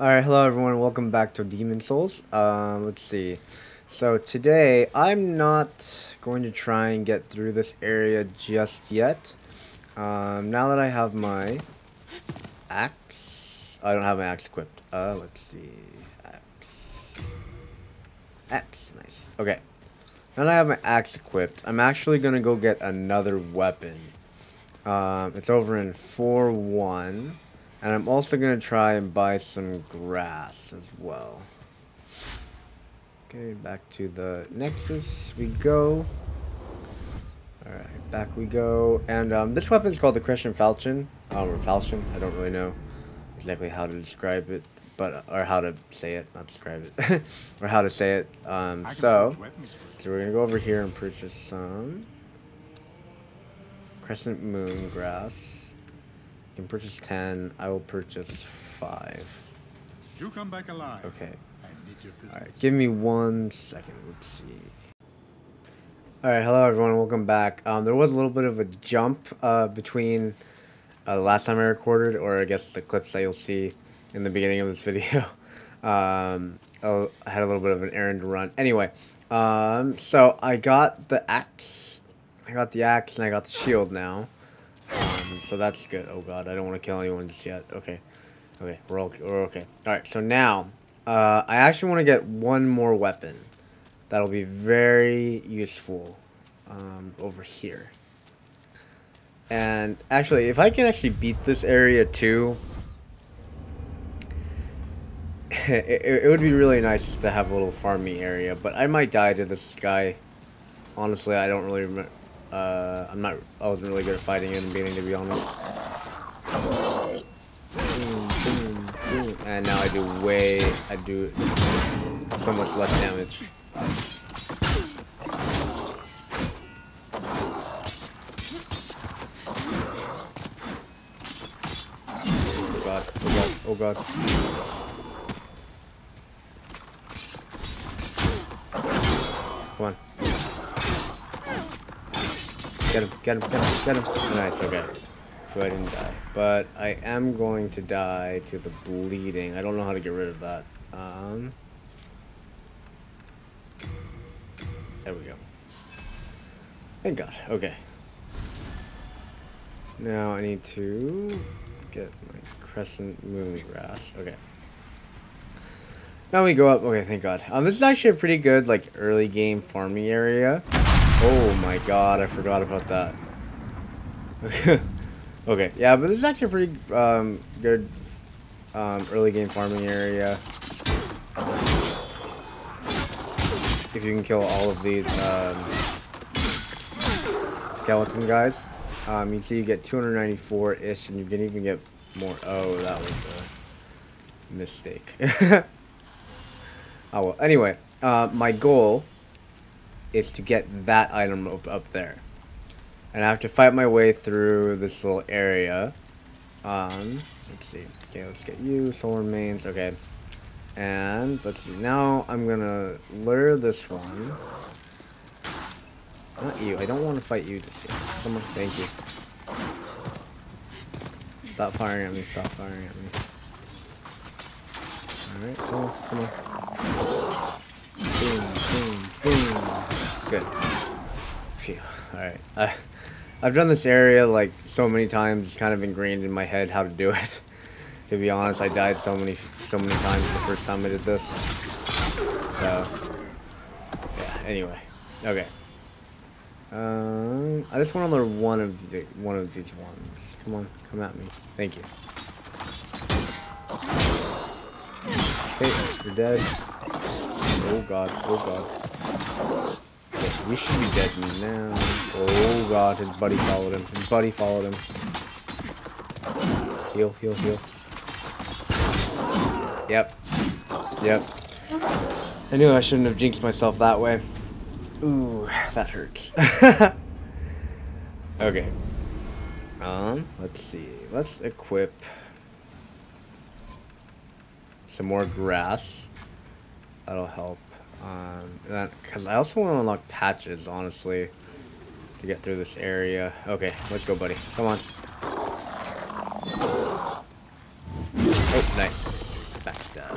Alright, hello everyone, welcome back to Demon Souls. Um, let's see. So today, I'm not going to try and get through this area just yet. Um, now that I have my axe, I don't have my axe equipped. Uh, let's see. Axe. Axe, nice. Okay. Now that I have my axe equipped, I'm actually going to go get another weapon. Um, it's over in 4-1. And I'm also going to try and buy some grass as well. Okay, back to the Nexus we go. Alright, back we go. And um, this weapon is called the Crescent Falchion. Um, or Falchion, I don't really know exactly how to describe it. but Or how to say it, not describe it. or how to say it. Um, so, so we're going to go over here and purchase some Crescent Moon grass can purchase 10. I will purchase 5. You come back alive. Okay. Alright, give me one second. Let's see. Alright, hello everyone. Welcome back. Um, there was a little bit of a jump uh, between uh, the last time I recorded, or I guess the clips that you'll see in the beginning of this video. um, I had a little bit of an errand to run. Anyway, um, so I got the axe. I got the axe and I got the shield now. Um, so that's good. Oh god, I don't want to kill anyone just yet. Okay. Okay, we're all, We're okay. Alright, so now, uh, I actually want to get one more weapon. That'll be very useful um, over here. And actually, if I can actually beat this area too, it, it, would be really nice just to have a little farming area. But I might die to this guy. Honestly, I don't really remember. Uh, I'm not. I wasn't really good at fighting in the beginning, to be honest. And now I do way. I do so much less damage. Oh god! Oh god! Oh god! Get him, get him, get him. Nice, okay. So I didn't die. But I am going to die to the bleeding. I don't know how to get rid of that. Um, there we go. Thank God. Okay. Now I need to get my crescent moon grass. Okay. Now we go up. Okay, thank God. Um, this is actually a pretty good, like, early game farming area. Oh my god, I forgot about that. okay, yeah, but this is actually a pretty um, good um, early game farming area. If you can kill all of these um, skeleton guys. Um, you see you get 294-ish, and you can even get more. Oh, that was a mistake. oh well, anyway, uh, my goal is to get that item up, up there. And I have to fight my way through this little area. Um, let's see. Okay, let's get you, soul remains. Okay. And let's see. Now I'm gonna lure this one. Not you. I don't want to fight you just yet. Come on. Thank you. Stop firing at me. Stop firing at me. Alright, come on. Come on. Boom, boom, boom. Good. Phew. Alright. I, I've done this area like so many times, it's kind of ingrained in my head how to do it. to be honest, I died so many so many times the first time I did this. So yeah, anyway. Okay. Um I just want to learn one of the one of these ones. Come on, come at me. Thank you. Okay, you're dead. Oh god, oh god. We should be dead now. Oh god, his buddy followed him. His buddy followed him. Heal, heal, heal. Yep. Yep. I knew I shouldn't have jinxed myself that way. Ooh, that hurts. okay. Um, let's see. Let's equip some more grass. That'll help. Um, because I also want to unlock patches, honestly, to get through this area. Okay, let's go, buddy. Come on. Oh, nice. backstab.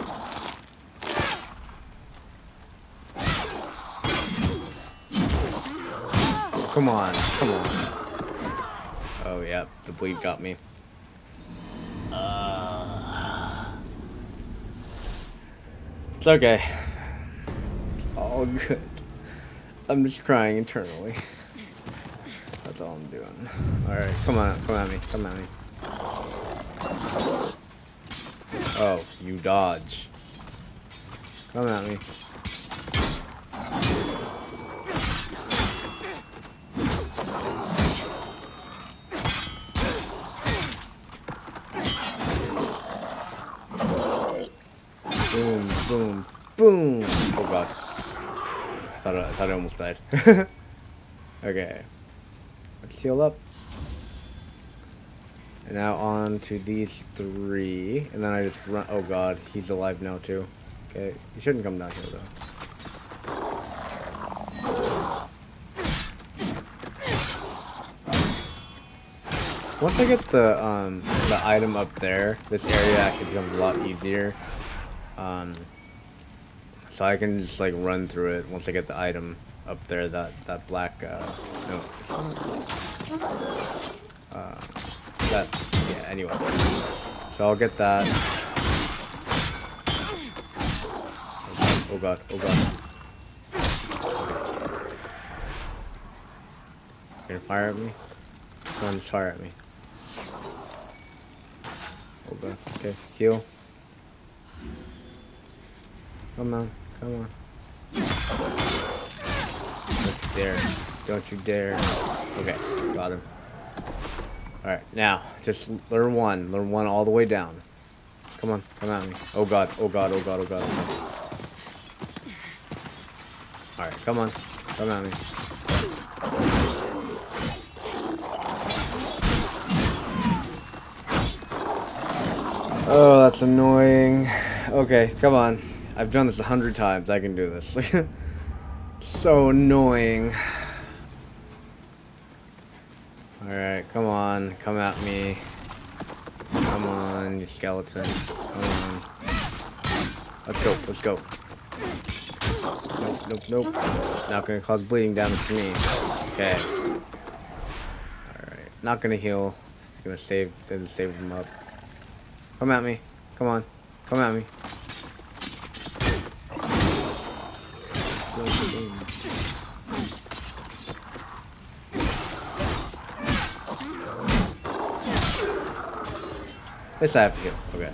Come on, come on. Oh, yeah, the bleed got me. It's okay. All good. I'm just crying internally. That's all I'm doing. Alright, come on, come at me, come at me. Oh, you dodge. Come at me. Boom, boom, boom. Oh god. I thought I, I I almost died. okay. Let's heal up. And now on to these three. And then I just run. Oh god, he's alive now too. Okay, he shouldn't come down here though. Once I get the um the item up there, this area actually becomes a lot easier. Um, so I can just like run through it once I get the item up there. That that black uh, no. Uh, that yeah. Anyway, so I'll get that. Oh god! Oh god! Gonna fire at me? Come on, just fire at me. Oh god! Okay, heal. Come on, come on. Don't you dare. Don't you dare. Okay, got him. Alright, now, just learn one. Learn one all the way down. Come on, come at me. Oh god, oh god, oh god, oh god, oh god. Alright, come on. Come at me. Oh, that's annoying. Okay, come on. I've done this a hundred times. I can do this. so annoying. Alright, come on. Come at me. Come on, you skeleton. Come on. Let's go. Let's go. Nope, nope, nope. Not gonna cause bleeding damage to me. Okay. Alright. Not gonna heal. Gonna save, gonna save them up. Come at me. Come on. Come at me. This I have to. Okay.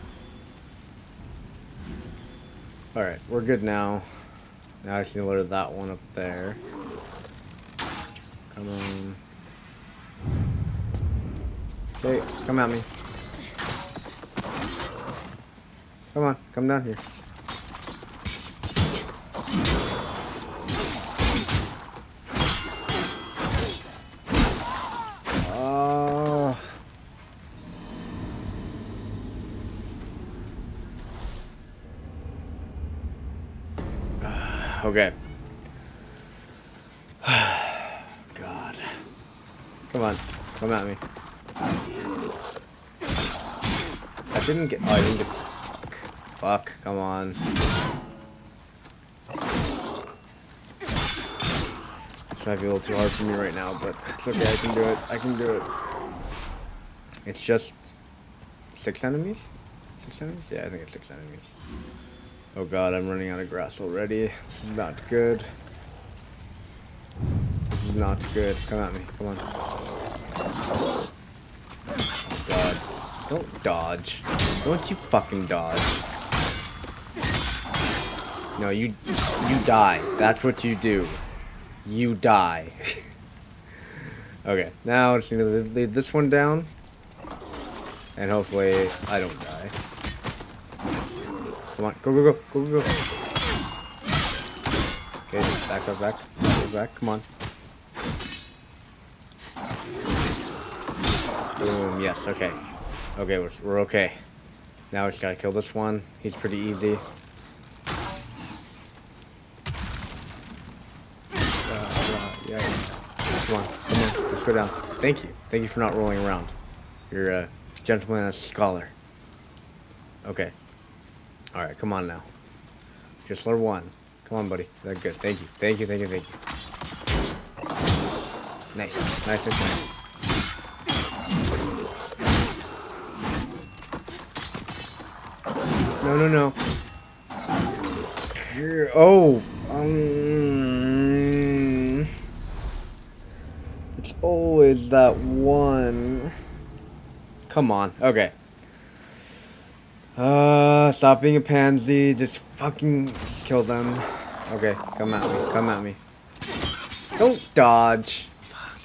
Alright, we're good now. Now I to load that one up there. Come on. Okay, come at me. Come on, come down here. Okay. God. Come on. Come at me. I didn't get. Oh, I didn't get. Fuck. Come on. This might be a little too hard for me right now, but it's okay. I can do it. I can do it. It's just six enemies. Six enemies? Yeah, I think it's six enemies. Oh god, I'm running out of grass already. This is not good. This is not good. Come at me. Come on. Oh god. Don't dodge. Don't you fucking dodge. No, you you die. That's what you do. You die. okay, now I just need to leave this one down. And hopefully I don't die. Come on, go, go, go, go, go, go. Okay, back up, back, back, back, come on. Boom, yes, okay. Okay, we're, we're okay. Now we just gotta kill this one. He's pretty easy. Uh, yeah, Come on, come on, let's go down. Thank you. Thank you for not rolling around. You're a gentleman and a scholar. Okay. Alright, come on now. Just learn one. Come on, buddy. That good. Thank you. Thank you, thank you, thank you. Nice. Nice, nice, nice. No, no, no. Oh. Um, it's always that one. Come on. Okay. Uh, stop being a pansy. Just fucking just kill them. Okay, come at me. Come at me. Don't dodge. Fuck.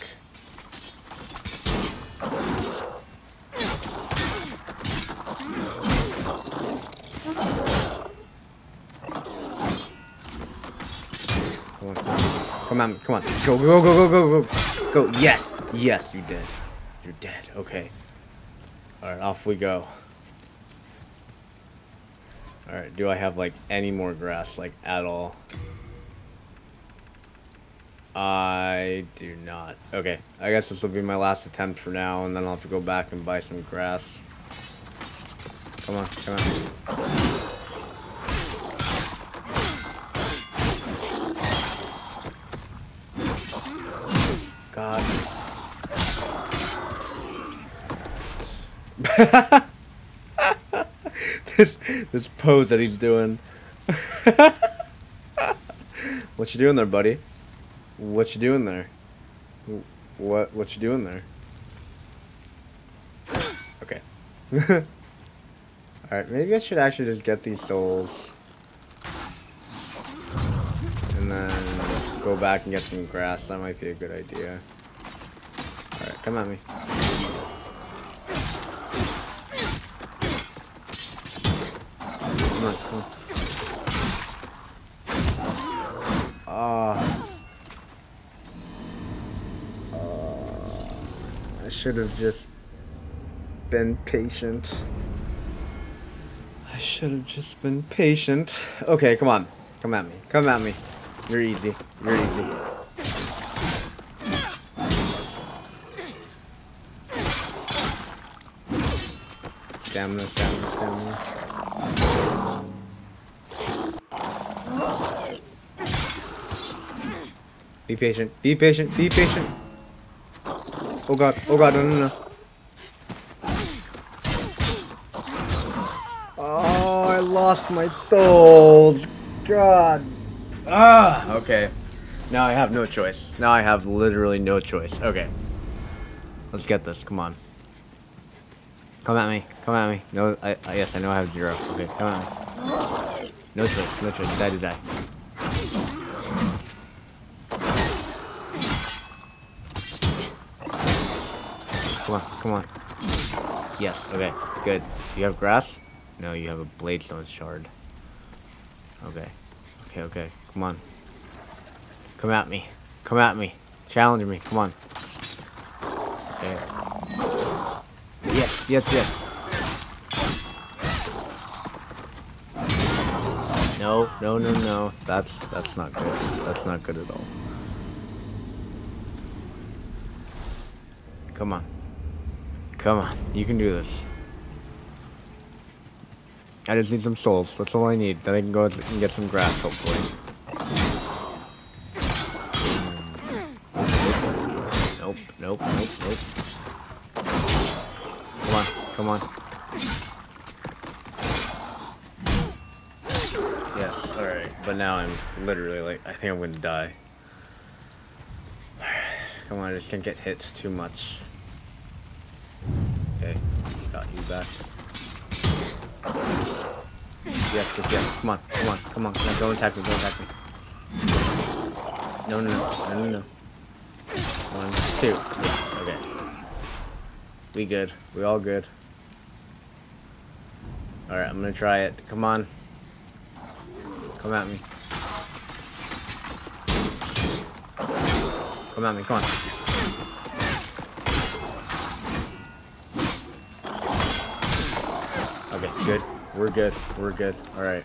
Come on. Come on. Go, go, go, go, go, go. Go. Yes. Yes, you did. You're dead. Okay. Alright, off we go. Alright, do I have, like, any more grass, like, at all? I do not. Okay, I guess this will be my last attempt for now, and then I'll have to go back and buy some grass. Come on, come on. God. this this pose that he's doing. what you doing there, buddy? What you doing there? What what you doing there? Okay. Alright, maybe I should actually just get these souls. And then go back and get some grass. That might be a good idea. Alright, come at me. On. Ah. I should have just been patient. I should have just been patient. Okay, come on. Come at me. Come at me. You're easy. You're easy. Stamina, stamina. Be patient. Be patient. Be patient. Oh god. Oh god. No, no, no. Oh, I lost my souls. God. Ah. Okay. Now I have no choice. Now I have literally no choice. Okay. Let's get this. Come on. Come at me. Come at me. No, I, I yes, I know I have zero. Okay, come at me. No choice. No choice. Die to die. Come on, come on. Yes, okay, good. You have grass? No, you have a bladestone shard. Okay. Okay, okay. Come on. Come at me. Come at me. Challenge me. Come on. Okay. Yes, yes, yes. No, no, no, no. That's that's not good. That's not good at all. Come on. Come on. You can do this. I just need some souls. That's all I need. Then I can go and get some grass, hopefully. Nope, nope, nope, nope. Come on, come on. Yes, alright. But now I'm literally like, I think I'm gonna die. Come on, I just can't get hit too much. Got you back. Yes, yes, yes. Come on, come on, come on. Don't attack me, don't attack me. No, no, no, no, no, no. One, two. Yeah, okay. We good. We all good. Alright, I'm gonna try it. Come on. Come at me. Come at me, come on. Good. We're good. We're good. Alright.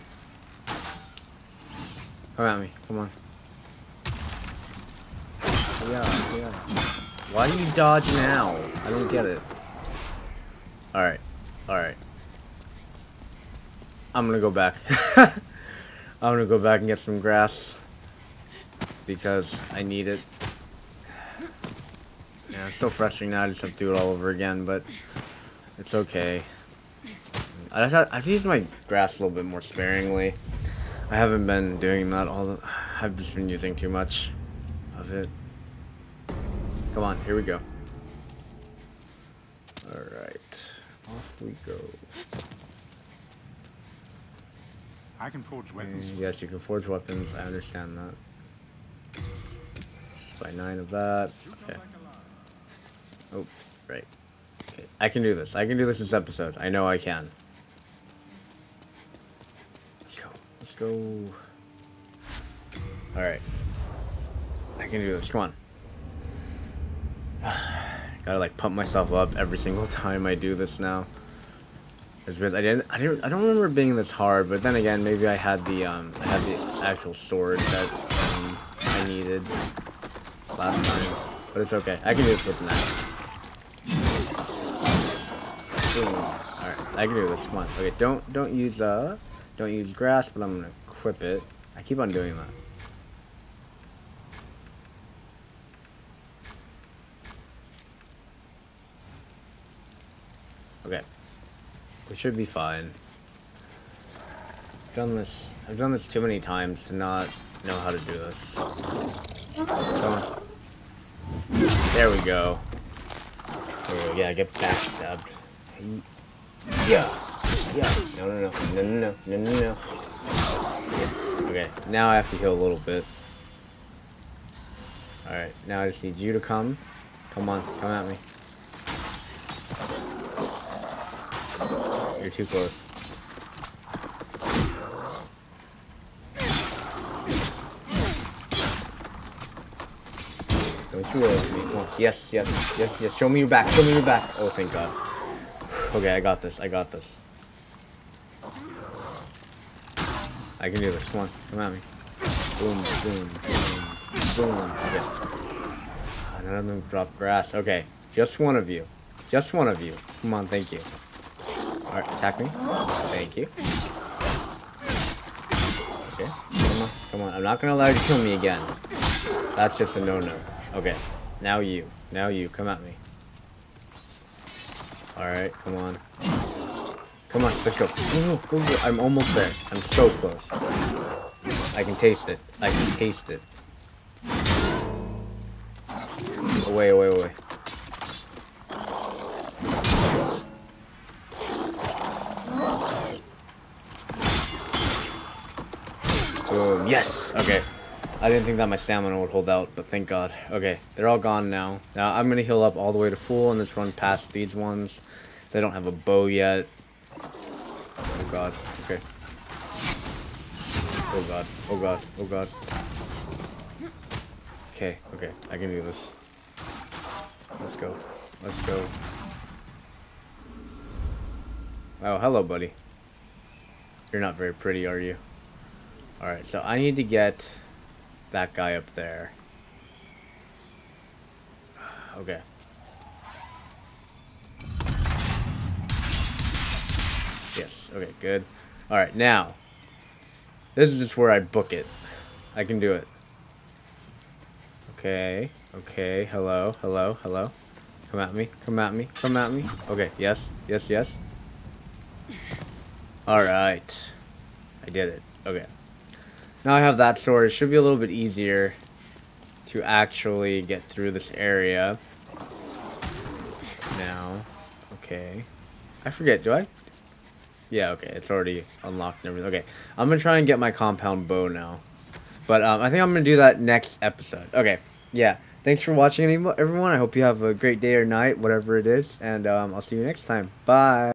Come at me. Come on. Yeah, yeah. Why do you dodge now? I don't get it. Alright. Alright. I'm gonna go back. I'm gonna go back and get some grass because I need it. Yeah, it's still frustrating now. I just have to do it all over again, but it's okay. I have, I've used my grass a little bit more sparingly. I haven't been doing that all the... I've just been using too much of it. Come on, here we go. Alright, off we go. I can forge eh, weapons. And yes, you can forge weapons, I understand that. By nine of that. Okay. Oh, right. Okay, I can do this. I can do this this episode. I know I can. Let's go. Alright. I can do this. Come on. Gotta like pump myself up every single time I do this now. It's because I didn't, I didn't, I don't remember being this hard, but then again, maybe I had the, um, I had the actual sword that um, I needed last time. But it's okay. I can do this with an axe. Alright, I can do this. Come on. Okay, don't, don't use, uh, don't use grass, but I'm gonna equip it. I keep on doing that. Okay. We should be fine. I've done this I've done this too many times to not know how to do this. Come on. There we go. Yeah, get backstabbed. Yeah. Yeah. No no no. No no no no no no. Okay, now I have to heal a little bit. Alright, now I just need you to come. Come on, come at me. You're too close. Don't you worry me. Come on. Yes, yes, yes, yes. Show me your back. Show me your back. Oh, thank God. Okay, I got this. I got this. I can do this. Come on. Come at me. Boom, boom, boom, boom. Okay. Ah, none of them drop grass. Okay. Just one of you. Just one of you. Come on, thank you. Alright, attack me. Thank you. Okay, come on, come on. I'm not gonna allow you to kill me again. That's just a no-no. Okay, now you. Now you, come at me. Alright, come on. Come on, let's go. I'm almost there. I'm so close. I can taste it. I can taste it. Away, away, away. Boom. Yes! Okay. I didn't think that my stamina would hold out, but thank God. Okay, they're all gone now. Now I'm gonna heal up all the way to full and just run past these ones. They don't have a bow yet. Oh God. Okay. Oh God. Oh God. Oh God. Okay. Okay. I can do this. Let's go. Let's go. Oh, hello, buddy. You're not very pretty, are you? Alright, so I need to get that guy up there. Okay. Okay, good. Alright, now. This is just where I book it. I can do it. Okay, okay, hello, hello, hello. Come at me, come at me, come at me. Okay, yes, yes, yes. Alright. I did it. Okay. Now I have that sword, it should be a little bit easier to actually get through this area. Now, okay. I forget, do I? Yeah, okay, it's already unlocked and everything. Okay, I'm gonna try and get my compound bow now. But um, I think I'm gonna do that next episode. Okay, yeah. Thanks for watching, everyone. I hope you have a great day or night, whatever it is. And um, I'll see you next time. Bye.